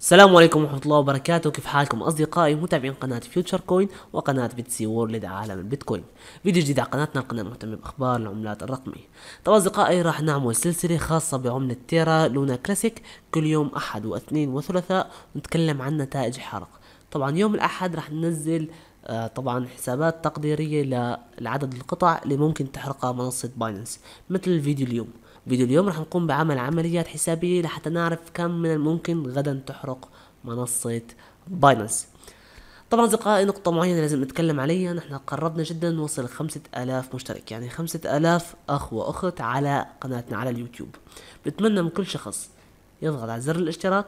السلام عليكم ورحمة الله وبركاته. كيف حالكم أصدقائي؟ متابعين قناة Future Coin وقناة BTC World عالم البيتكوين. فيديو جديد على قناتنا القناة مهتمة بأخبار العملات الرقمية. طبعا أصدقائي راح نعمل سلسلة خاصة بعملة Terra Luna Classic. كل يوم أحد واثنين وثلاثاء نتكلم عن نتائج حرق. طبعا يوم الأحد راح ننزل آه، طبعا حسابات تقديرية لعدد القطع اللي ممكن تحرقها منصة Binance مثل الفيديو اليوم. فيديو اليوم راح نقوم بعمل عمليات حسابية لحتى نعرف كم من الممكن غدا تحرق منصة بايننس طبعا أصدقائي نقطة معينة لازم نتكلم عليها. نحن قربنا جدا نوصل خمسة آلاف مشترك يعني خمسة آلاف أخ وأخت على قناتنا على اليوتيوب. بتمنى من كل شخص يضغط على زر الاشتراك.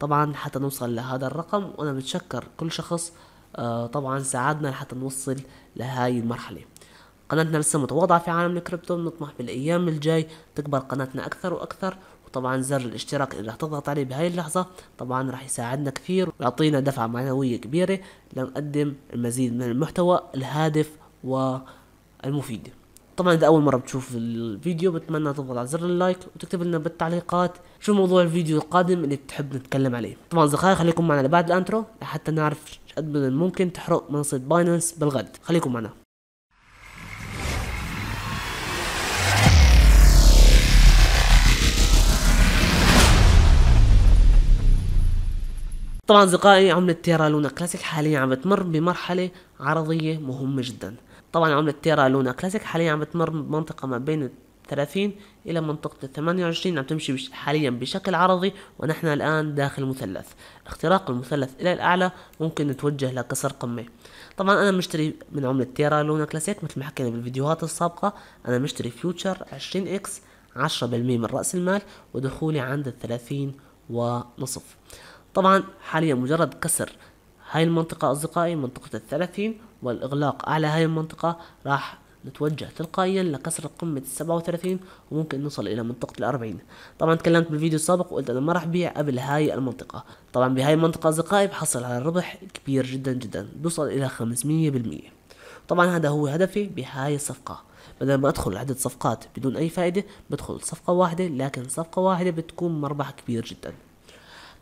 طبعا حتى نوصل لهذا الرقم وأنا بتشكر كل شخص. آه طبعا ساعدنا لحتى نوصل لهاي المرحلة. قناتنا لسه متواضعة في عالم الكريبتو نطمح بالأيام الجاي تكبر قناتنا أكثر وأكثر وطبعا زر الاشتراك اللي راح تضغط عليه بهاي اللحظة طبعا راح يساعدنا كثير ويعطينا دفعة معنوية كبيرة لنقدم المزيد من المحتوى الهادف والمفيد. طبعا إذا أول مرة بتشوف الفيديو بتمنى تضغط على زر ال like وتكتب لنا بالتعليقات شو موضوع الفيديو القادم اللي بتحب نتكلم عليه. طبعا اصدقائي خليكم معنا لبعد ال intro لحتى نعرف قد من الممكن تحرق منصة Binance بالغد. خليكم معنا. طبعا أصدقائي عملة Terra Luna Classic حاليا عم بتمر بمرحلة عرضية مهمة جدا. طبعا عملة Terra Luna Classic حاليا عم بتمر بمنطقة ما بين 30 إلى منطقة 28 عم تمشي حاليا بشكل عرضي ونحن الآن داخل مثلث. اختراق المثلث إلى الأعلى ممكن نتوجه لكسر قمة. طبعا أنا مشتري من عملة Terra Luna Classic مثل ما حكينا بالفيديوهات السابقة أنا مشتري future 20 x 10% من رأس المال ودخولي عند الثلاثين ونصف. طبعا حاليا مجرد كسر هاي المنطقة أصدقائي منطقة الثلاثين والإغلاق على هاي المنطقة راح نتوجه تلقائيا لكسر قمة السبعة وثلاثين وممكن نوصل إلى منطقة الأربعين. طبعا تكلمت بالفيديو السابق وقلت أنا ما راح بيع قبل هاي المنطقة. طبعا بهاي المنطقة أصدقائي بحصل على ربح كبير جدا جدا بوصل إلى خمسمية بالمية. طبعا هذا هو هدفي بهاي الصفقة. بدل ما أدخل عدة صفقات بدون أي فائدة بدخل صفقة واحدة لكن صفقة واحدة بتكون مربح كبير جدا.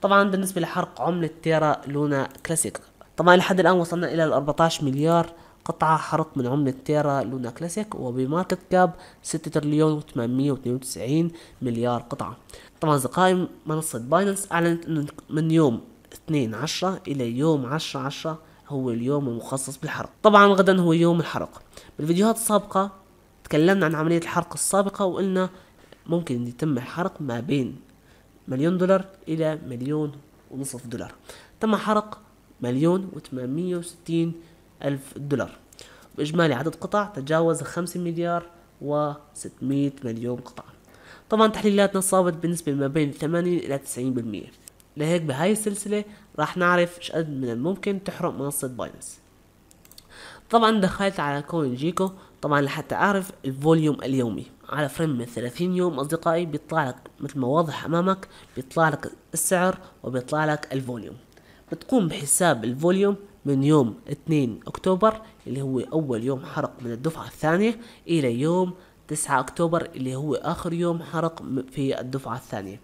طبعا بالنسبة لحرق عملة Terra Luna Classic طبعا لحد الآن وصلنا إلى ال 14 مليار قطعة حرق من عملة Terra Luna Classic وب market cap 6 تريليون و 892 مليار قطعة. طبعا أصدقائي منصة Binance أعلنت أنه من يوم 2 10 إلى يوم 10 10 هو اليوم المخصص بالحرق. طبعا غدا هو يوم الحرق. بالفيديوهات السابقة تكلمنا عن عملية الحرق السابقة وقلنا ممكن يتم الحرق ما بين مليون دولار إلى مليون ونصف دولار. تم حرق مليون وثمانمية وستين ألف دولار. بإجمالي عدد قطع تجاوز خمسة مليار وستمية مليون قطعة طبعا تحليلاتنا صابت بنسبة ما بين ثمانين إلى تسعين بالمية. لهيك بهاي السلسلة راح نعرف إيش قد من الممكن تحرق منصة Binance طبعا دخلت على CoinGecko طبعا لحتى أعرف ال volume اليومي. على frame من 30 يوم أصدقائي بيطلع لك مثل ما واضح أمامك بيطلع لك السعر وبيطلع لك ال volume. بتقوم بحساب ال volume من يوم 2 أكتوبر اللي هو أول يوم حرق من الدفعة الثانية إلى يوم 9 أكتوبر اللي هو آخر يوم حرق في الدفعة الثانية.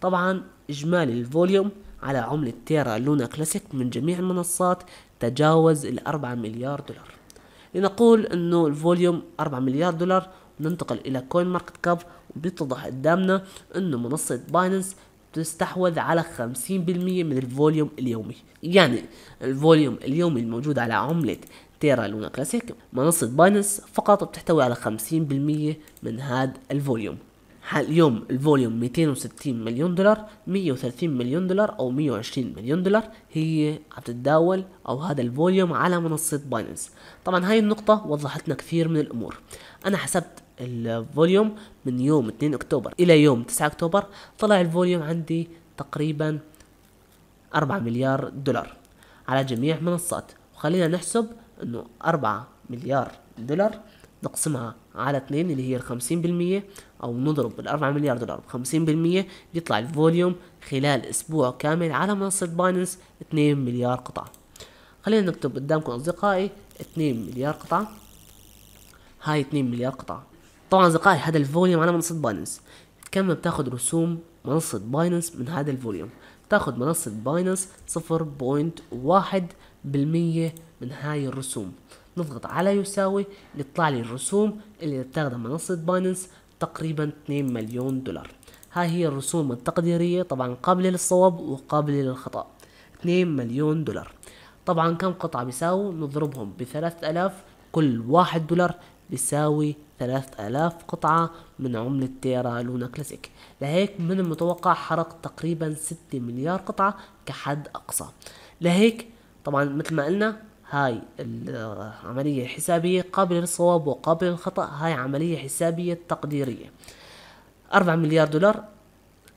طبعا إجمالي ال volume على عملة تيرا لونا كلاسيك من جميع المنصات تجاوز الأربعة مليار دولار. لنقول إنه ال volume 4 مليار دولار ننتقل إلى CoinMarketCap وبيتضح قدامنا إنه منصة Binance تستحوذ على 50% من ال volume اليومي. يعني ال volume اليومي الموجود على عملة تيرا لونا كلاسيك منصة Binance فقط بتحتوي على 50% من هذا ال volume. اليوم ال volume 260 مليون دولار 130 مليون دولار أو 120 مليون دولار هي عم تتداول أو هذا ال volume على منصة Binance طبعا هاي النقطة وضحت لنا كثير من الأمور. أنا حسبت ال volume من يوم 2 أكتوبر إلى يوم 9 أكتوبر طلع ال volume عندي تقريبا 4 مليار دولار على جميع منصات. وخلينا نحسب إنه 4 مليار دولار نقسمها على اثنين اللي هي الخمسين بالمية أو نضرب الأربعة مليار دولار بخمسين بالمية بيطلع ال volume خلال أسبوع كامل على منصة Binance اثنين مليار قطعة. خلينا نكتب قدامكم أصدقائي اثنين مليار قطعة. هاي اثنين مليار قطعة. طبعا أصدقائي هذا ال volume على منصة Binance. كم بتاخد رسوم منصة Binance من هذا ال volume؟ تاخد منصة Binance صفر point واحد بالمية من هاي الرسوم. نضغط على يساوي يطلع لي الرسوم اللي تاخدها منصة Binance تقريبا 2 مليون دولار. هاي هي الرسوم التقديرية طبعا قابلة للصواب وقابلة للخطأ. 2 مليون دولار. طبعا كم قطعة بيساووا؟ نضربهم بثلاثة آلاف كل واحد دولار بيساوي ثلاثة آلاف قطعة من عملة تيرا لونا كلاسيك. لهيك من المتوقع حرق تقريبا ستة مليار قطعة كحد أقصى. لهيك طبعا مثل ما قلنا هاي العملية حسابية قابلة للصواب وقابلة للخطأ هاي عملية حسابية تقديرية. أربعة مليار دولار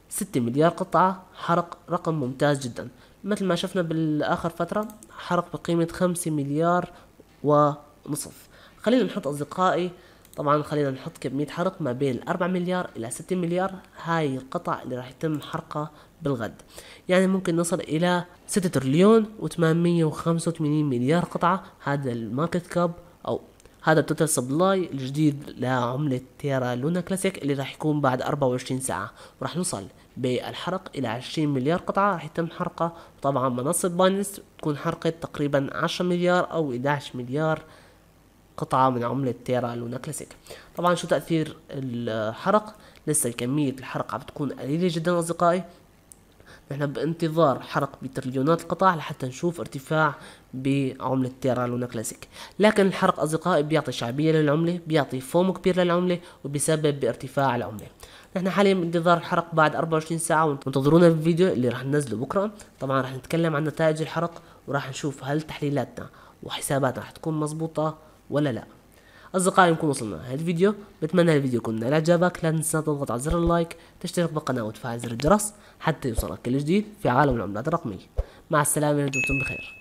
ستة مليار قطعة حرق رقم ممتاز جدا. مثل ما شفنا بالآخر فترة حرق بقيمة خمسة مليار ونصف. خلينا نحط أصدقائي طبعا خلينا نحط كمية حرق ما بين الأربع مليار إلى ستة مليار. هاي القطع اللي راح يتم حرقها بالغد. يعني ممكن نصل إلى ستة تريليون وثمانمية وخمسة وثمانين مليار قطعة. هذا ال market cap أو هذا ال total supply الجديد لعملة تيرا لونا كلاسيك اللي راح يكون بعد 24 ساعة. وراح نوصل بالحرق إلى 20 مليار قطعة. راح يتم حرقها. طبعا منصة Binance تكون حرقت تقريبا 10 مليار أو 11 مليار قطعة من عملة تيرا لونا كلاسيك. طبعا شو تأثير الحرق؟ لسه كمية الحرق عم تكون قليلة جدا أصدقائي. نحن بانتظار حرق بتريليونات القطع لحتى نشوف ارتفاع بعملة تيرا لونا كلاسيك. لكن الحرق أصدقائي بيعطي شعبية للعملة بيعطي فوم كبير للعملة وبيسبب بارتفاع العملة. نحن حاليا بانتظار الحرق بعد 24 ساعة وانتظرونا بالفيديو اللي راح ننزله بكرة. طبعا راح نتكلم عن نتائج الحرق وراح نشوف هل تحليلاتنا وحساباتنا راح تكون مزبوطة ولا لا. أصدقائي نكون وصلنا لهذا الفيديو. بتمنى الفيديو يكون نال إعجابك. لا تنسى تضغط على زر اللايك تشترك بالقناة وتفعل زر الجرس حتى يوصلك كل جديد في عالم العملات الرقمية. مع السلامة دمتم بخير.